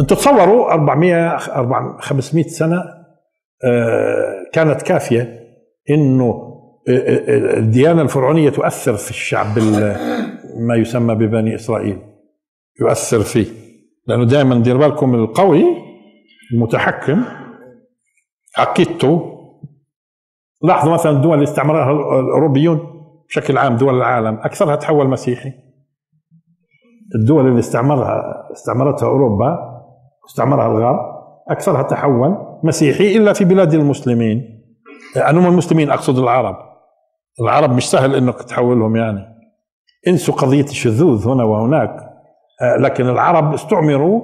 أنتم تصوروا 400 400 500 سنة آه، كانت كافية إنه آه، آه، الديانة الفرعونية تؤثر في الشعب ما يسمى ببني إسرائيل يؤثر فيه. لأنه دائما دير بالكم القوي المتحكم عقيدته. لاحظوا مثلا الدول اللي استعمرها الأوروبيون بشكل عام دول العالم أكثرها تحول مسيحي. الدول اللي استعمرها استعمرتها أوروبا استعمرها الغرب أكثرها تحول مسيحي إلا في بلاد المسلمين. انهم المسلمين أقصد العرب. العرب مش سهل إنك تحولهم يعني. انسوا قضية الشذوذ هنا وهناك. آه، لكن العرب استعمروا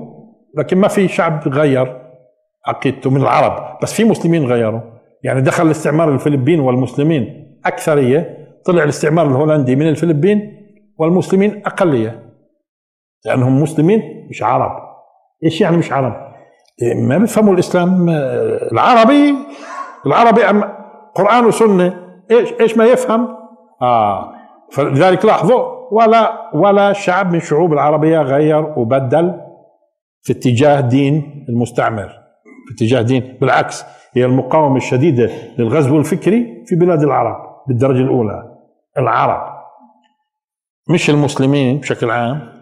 لكن ما في شعب غير عقيدته من العرب. بس في مسلمين غيروا. يعني دخل الاستعمار الفلبين والمسلمين أكثرية طلع الاستعمار الهولندي من الفلبين والمسلمين أقلية. لأنهم مسلمين مش عرب. إيش يعني مش عرب ما بيفهموا الإسلام العربي العربي قرآن وسنة إيش إيش ما يفهم؟ آه. فلذلك لاحظوا ولا ولا شعب من شعوب العربية غير وبدل في اتجاه دين المستعمر في اتجاه دين بالعكس هي المقاومة الشديدة للغزو الفكري في بلاد العرب بالدرجة الأولى العرب. مش المسلمين بشكل عام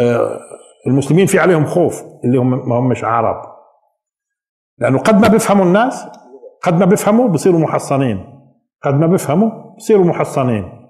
آه، المسلمين في عليهم خوف اللي هم ما همش عرب. لأنه قد ما بيفهموا الناس قد ما بيفهموا بصيروا محصنين. قد ما بيفهموا بصيروا محصنين.